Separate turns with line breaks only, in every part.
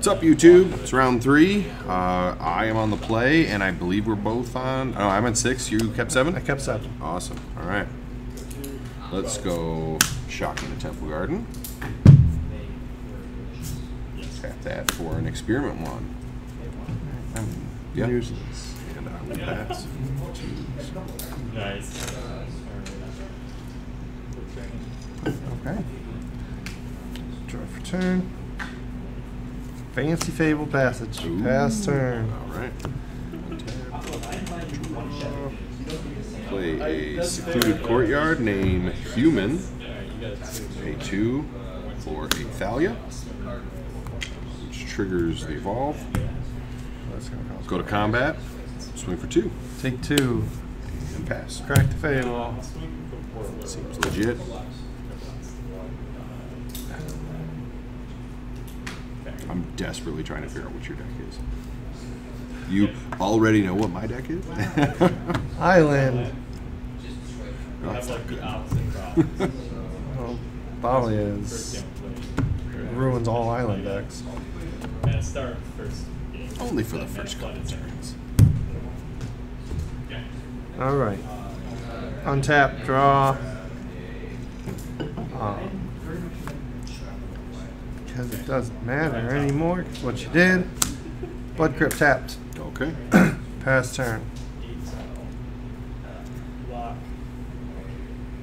What's up, YouTube? It's round three. Uh, I am on the play, and I believe we're both on. Oh, I'm at six. You kept seven.
I kept seven.
Awesome. All right. Let's go. Shocking the Temple Garden. Tap that for an experiment one. Um, yeah.
Useless.
And I will pass.
Nice.
Okay. Draw for turn. Fancy Fabled Passage.
Ooh.
Pass turn.
All right. Play a secluded courtyard named Human. A two for a Thalia, which triggers the evolve. Go to combat. Swing for two
Take two.
and pass.
Crack the Fable.
Seems legit. I'm desperately trying to figure out what your deck is. You already know what my deck is?
Island.
Oh,
Have like the opposite problem.
Well, Bali is ruins all island decks.
And start first game.
Only for the first couple
a lot of sense.
turns.
All right. Untap. Draw. Um, because it doesn't matter anymore. 'cause what you did. Blood Crypt tapped.
Okay.
Pass turn.
Block.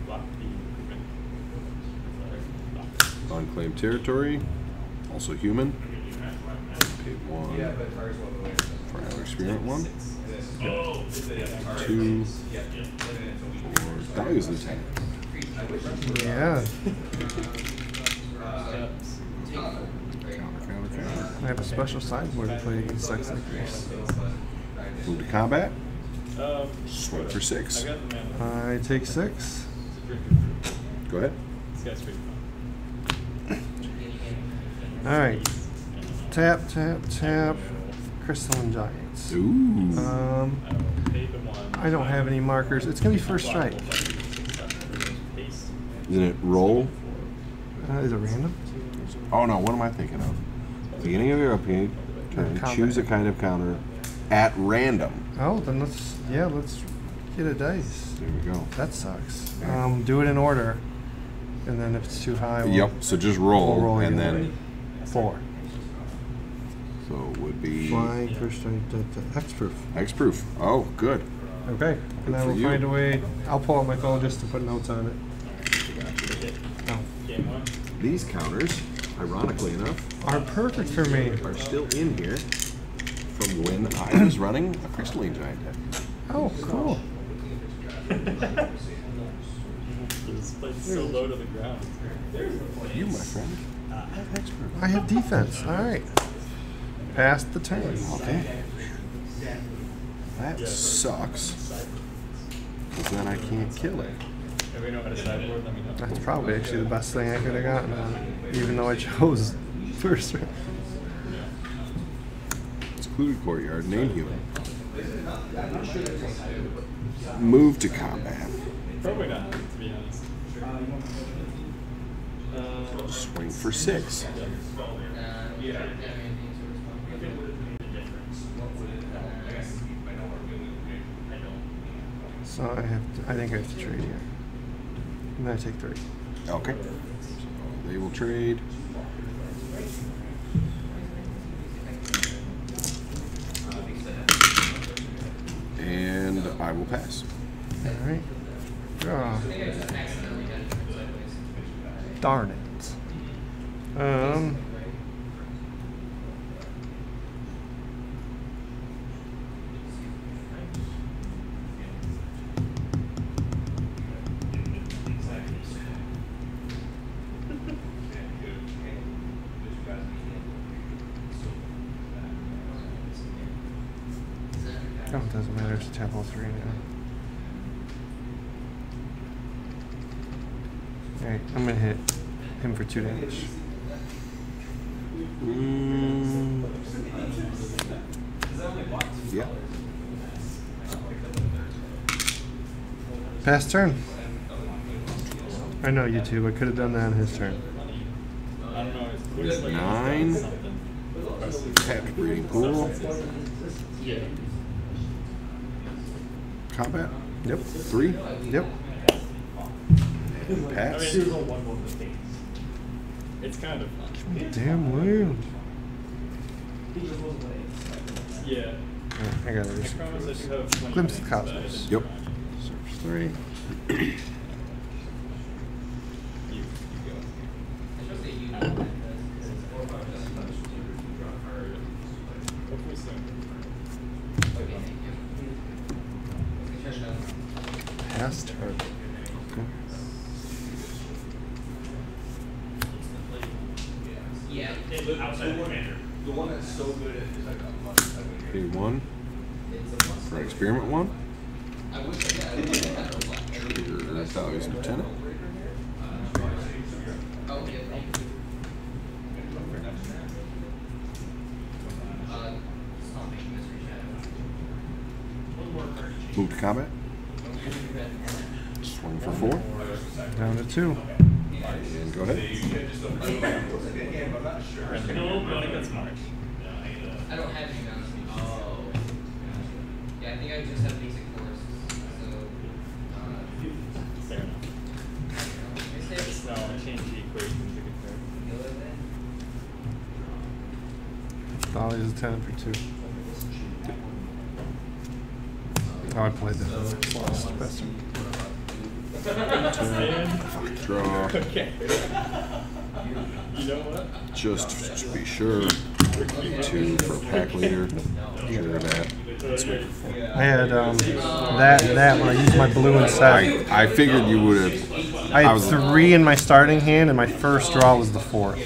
Block the improvement. Block.
Unclaimed territory. Also human. Pay one for another experiment one. Two for Thalia's Lieutenant.
Yeah. I have a special sideboard to play against decks like this.
Move to combat.
Um,
Swing for six.
I got the mana.
I take six.
It's a pretty good-
Go ahead.
This guy's pretty fun.
All right. Tap, tap, tap. Crystalline Giants.
Ooh.
Um,
I will pay the one.
I don't have any markers. It's gonna be first strike.
Isn't it roll?
Uh, is it random?
Oh no, what am I thinking of? Beginning of your upkeep, turn,
Combat.
choose a kind of counter at random.
Oh, then let's yeah, let's get a dice.
There we go.
That sucks. Um, do it in order, and then if it's too high, we'll,
Yep. So just roll,
we'll roll
and
again.
then
four.
so it would be
Flying first strike. hexproof.
X proof. Oh, good.
Okay, and I
for
will
you.
find a way. I'll pull out my phone just to put notes on it. Oh,
Game one.
These counters, ironically enough,
are perfect for me.
are still in here from when I was running a crystalline giant deck.
Oh, cool.
This so low to the ground.
You, my friend, have
I have defense. All right. Pass the turn.
Okay. That sucks. Because then I can't kill it.
If we know how to sideboard, let me know.
That's probably actually the best thing I could have gotten, on, even though I chose first. round.
Secluded courtyard, name human. Move to combat.
Probably not, to be honest. Uh,
Swing for six.
So I have. To, I think I have to trade here. And I take three.
Okay. They will trade. And I will pass.
All right. Draw. Darn it. Um. Doesn't matter. It's tap all three now. Alright, I'm gonna hit him for two damage.
Mm, yeah.
Pass turn. I know you two. I could have done that on his turn.
I don't know. It looks like
Nine.
something.
Tapped breeding pool.
Yeah.
Combat.
Yep.
Three.
Yep.
And
I
pass.
mean, it's kind of fun.
Damn land.
Yeah.
I got
I
it.
promise I do have plenty
Glimpse of
things,
Cosmos.
Yep.
Surface three.
but You, you. Hopefully soon.
Pass turn.
Okay.
Yeah.
The one that's so good at is like a must.
Pay one for experiment one.
I wish I had. I wish I had a lot.
Trigger Thalia's lieutenant.
Oh, yeah, thank you. Uh, stomping mystery shadow.
Move to combat. Swing for four.
Down to two.
And go ahead.
No, no, I think that's March.
I don't have any guns. Oh. Yeah, I think I just have basic force. So, uh,
Fair enough.
mistakes.
No, I changed the equation to compare.
Feel?
Dolly's a ten for two. Oh, I played that. Lost. Best.
And,
Draw.
okay. You know what?
Just to be sure. Two for pack leader. Sure that.
I had um, that and that when I used my blue and set.
I, I figured you would have.
I had
was-
three in my starting hand, and my first draw was the fourth.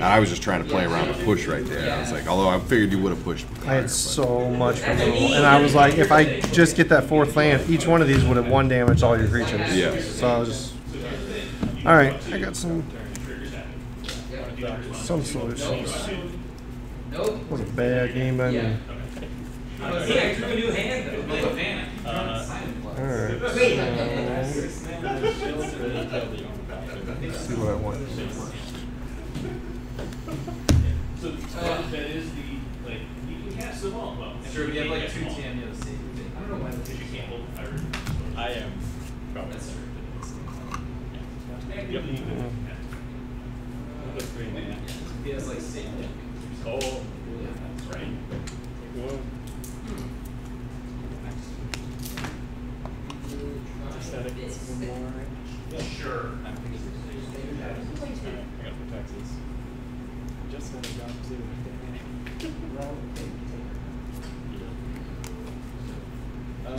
I was just trying to play around the push right there. I was like, although I figured you would have pushed.
I had so much removal, and I was like, if I just get that fourth land, each one of these would have one damage all your creatures.
Yes.
So I was just, all right. I got some some solutions.
Nope.
Was a bad game by me.
Yeah, I drew a new hand though.
All right.
Wait.
Let's see what I want.
So uh, that is the like you can cast them all. Well,
Sure, we have like two
TM.
TMUs.
I don't know why because you can't hold fire.
I am probably
That's
Yep.
Yep.
The three man.
He has like same.
Oh, that's right. Whoa. Just had a couple more.
Sure.
I got for Texas. Just had a job too. Um,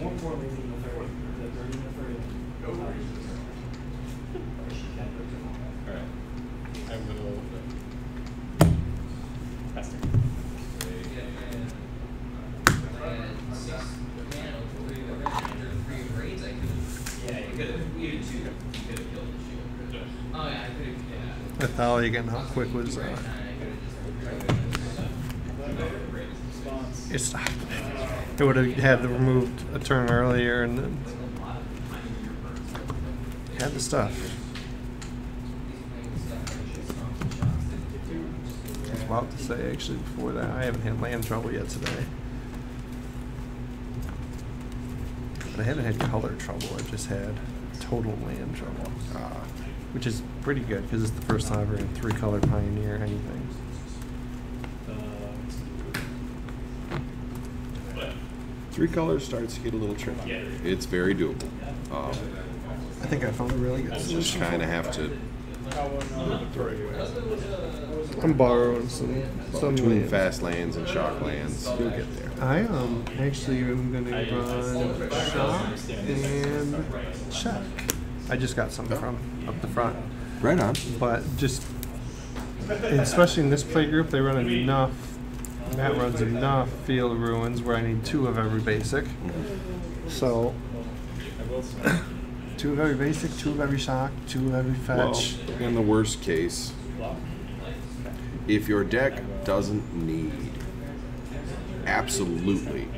more importantly, the third, the third and the third. Alright. I will. Pass.
Yeah, you could have, you two, you could have killed the shield. Oh, yeah, I could have, yeah.
I thought again how quick was uh,
Response.
it stopped. It would have had to removed a turn earlier and then had the stuff. About to say actually before that I haven't had land trouble yet today. But I haven't had color trouble. I've just had total land trouble, uh, which is pretty good because it's the first time I've ever had three color pioneer anything.
Three colors starts to get a little tricky. It's very doable. Um,
I think I found a really good
you just kind of have to
I'm borrowing some some
between
lands.
fast lands and shock lands. You'll get there.
I um actually am gonna run shock and check. I just got some from up the front,
Right on.
but just especially in this play group, they run enough. Matt runs enough field ruins where I need two of every basic. So
I will
two of every basic, two of every shock, two of every
Well,
fetch.
in the worst case, if your deck doesn't need, absolutely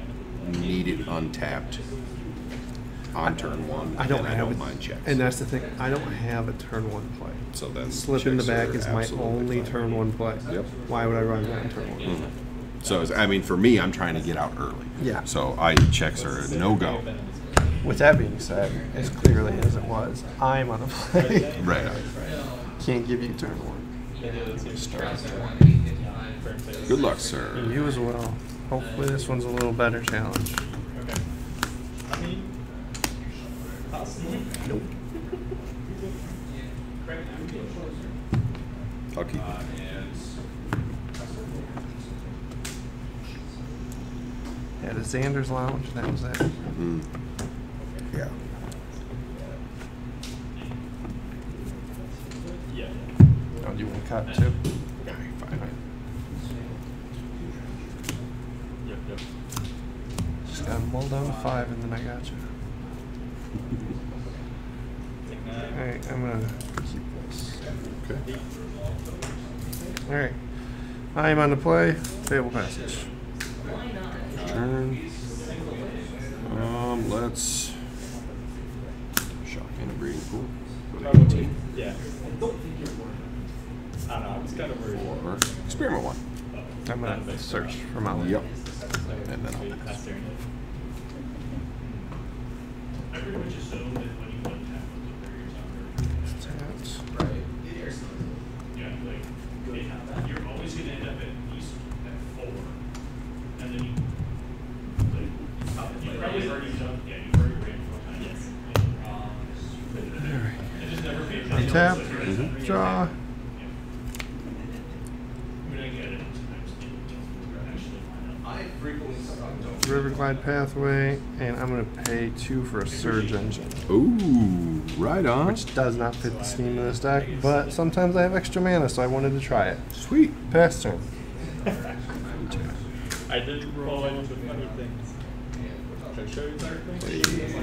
need it untapped, on turn one.
I don't
and I
have
don't
it.
mind checks.
And that's the thing. I don't have a turn one play.
so then
Slip in the
checks
back
are
is my
absolutely
only
fine.
turn one play.
Yep.
Why would I run that on turn one?
Mhm. So it's- I mean, for me, I'm trying to get out early.
Yeah.
So I checks are a no go.
With that being said, as clearly as it was, I'm on a play.
Right.
Can't give you turn one.
Good luck, sir.
You as well. Hopefully this one's a little better challenge.
Okay. I mean, possibly.
Nope.
I'll keep it.
Yeah, the Xander's Lounge, that was that.
Mm. Yeah.
Oh, you want to cut too?
Okay, fine.
Yep, yep.
Just got them down to five and then I got you. Alright, I'm gonna keep this.
Okay.
Alright. I am on the play. Fabled Passage.
Turn. Um, let's shock in a breeding pool. Go to 18.
Yeah. I don't know. I was kind of worried.
Or experiment one.
I'm gonna search for Molly.
Yep. And then I'll pass.
pass turn.
I pretty much assumed that when you went half of the barriers on
Stats.
Yeah, like, you're always gonna end up at least at four, and then you, like, you probably already done, yeah, you already ran four times. Yes.
Alright.
I just never paid attention.
Untap.
Mhm.
Draw. modified pathway, and I'm going to pay two for a surge engine.
Ooh, right on.
Which does not fit the scheme of this deck, but sometimes I have extra mana, so I wanted to try it.
Sweet.
Pass turn.
I did roll fall into other things.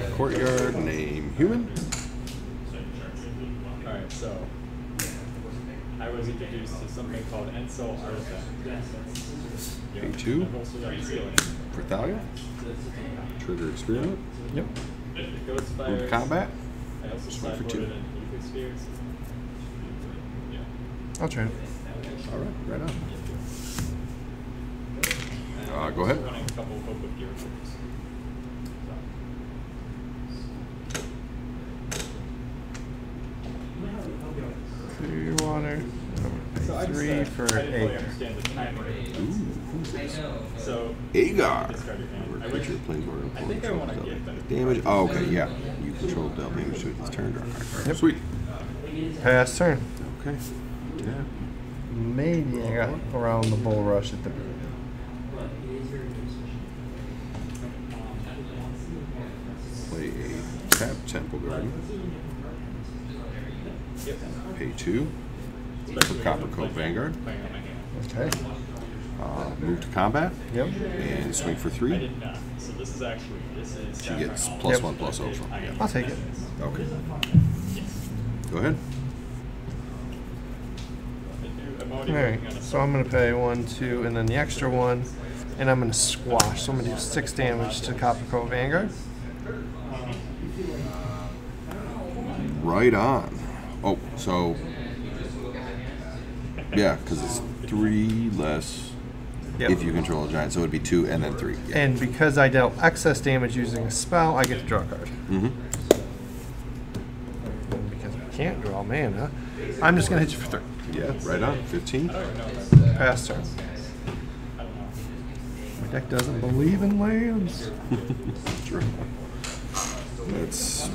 a courtyard, name human.
Alright, so I was introduced to something called Enso Artifact. A2?
For Thalia. Trigger experiment.
Yep.
Ghost
Move
Fires.
to combat.
I also
Swing for two.
sideboarded an Ether Spheres. Yeah.
I'll try it.
All right, right on. Uh, go ahead.
Running a couple Hope of Gear troops.
Three water.
So I just,
Three
uh,
for
I didn't fully
eight.
understand the timer.
Ooh, who's
I
this?
know.
So
Agar.
Discard your hand.
Where
I wish- I think I wanna get better
damage. Oh, okay, yeah. You control dealt damage to its turn. Draw a card.
Yep.
Sweet.
Pass turn.
Okay. Yeah.
Maybe I got around the bull rush at the
Play a tap Temple Garden. Pay two. For Coppercoat Vanguard.
Playing on my hand.
Okay.
Uh, move to combat.
Yep.
And swing for
I
three.
did not. So this is actually this is.
She gets plus
Yep.
one plus ultra.
I
Yeah.
get
I'll take it.
Okay.
Yes.
Go ahead.
I do- I'm already
Alright,
working on a
so I'm gonna pay one, two, and then the extra one, and I'm gonna squash. So I'm gonna do six damage to Coppercoat Vanguard.
Right on. Oh, so yeah, because it's three less
Yep.
if you control a giant, so it'd be two and then three. Yeah.
And because I dealt excess damage using a spell, I get to draw a card.
mm-hmm.
And because I can't draw mana, I'm just gonna hit you for three.
Yeah, right on. Fifteen.
I don't know. if that's-
Pass turn.
I don't know.
My deck doesn't believe in lands.
True. Let's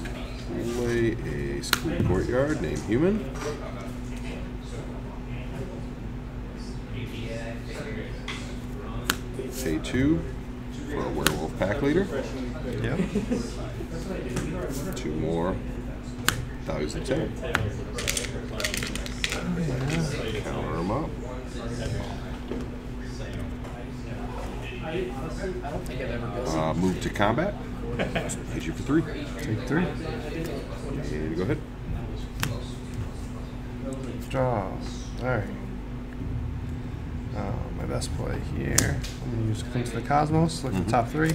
play a school courtyard named Human. Pay two for a werewolf pack leader.
Yeah.
Two more. Of ten. Counter them up. Uh, move to combat. Hit you for three.
Take three.
And go ahead.
Draw. Alright. Uh, my best play here. I'm gonna use Glimpse the Cosmos, look at the top three.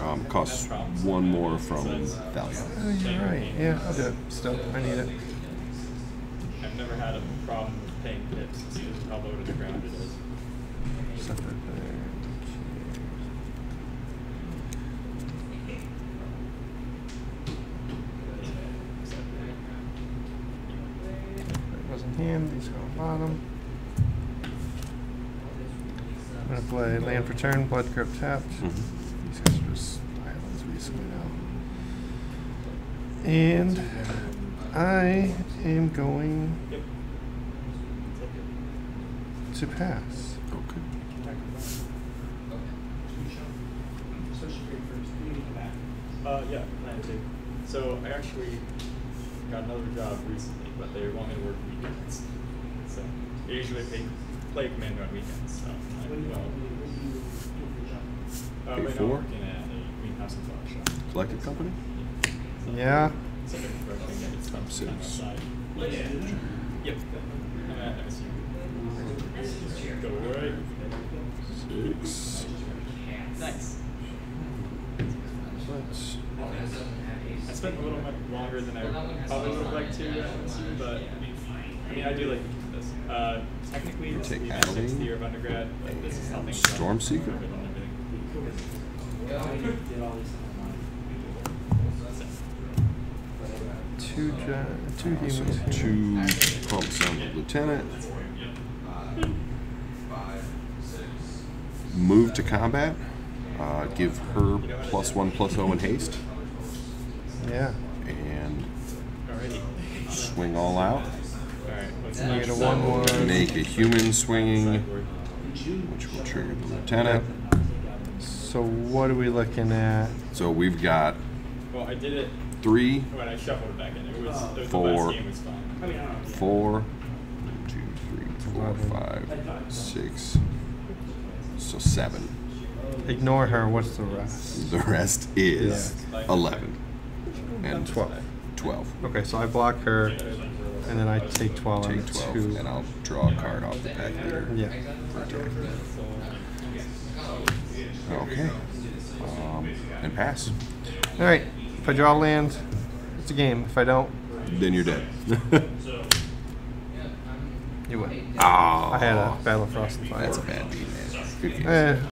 Um, costs one more from Thalia.
Oh, you're right. Yeah, I'll do it. Still, I need it.
I've never had a problem with paying pips as soon as how low to the ground it is.
Set that there. That goes in hand. These go on bottom. I'm gonna play land for turn. Blood Crypt tapped.
Mhm.
These guys are just islands basically now. And I am going to pass.
Okay.
Uh, yeah, plan to. So I actually got another job recently, but they want me to work weekends. So they usually pay, play Commander on weekends. So I well. Uh, right now? I'm working at a greenhouse and flower shop.
Collected company?
So
Yeah.
It's like a construction that it's from
Six.
outside. Yep. I'm at MSU. Go right.
Six.
Nice.
Let's
I spent a little bit longer than I probably would have liked to at MSU, but I mean, I do like this. Uh, technically, this
Take
will be my sixth year of undergrad, but this is how things
Storm Seeker?
and everything.
two gi- two
Uh,
humans. here.
two pumps on the lieutenant. Move to combat. Uh, give her plus one plus plus zero in haste,
Yeah.
and
Alrighty.
swing all out.
Alright, what's
You
next?
get a one one.
Make a human swinging, which will trigger the lieutenant.
So what are we looking at?
So we've got
Well, I did it
three,
when I shuffled it back in. It was the, the
Four.
last game was fine.
four, one, two, three, four, five, six. So seven.
Ignore her. What's the rest?
The rest is
Yeah.
eleven and
Twelve.
Twelve.
Okay, so I block her, and then I take twelve on
Take
the
twelve,
two.
and I'll draw a card off the pack leader.
Yeah.
Okay. Um, and pass.
All right. If I draw land, it's a game. If I don't,
Then you're dead.
you win.
Oh.
I had a Battle of Frost and Fire.
That's a bad beat, man. Good game.
Eh,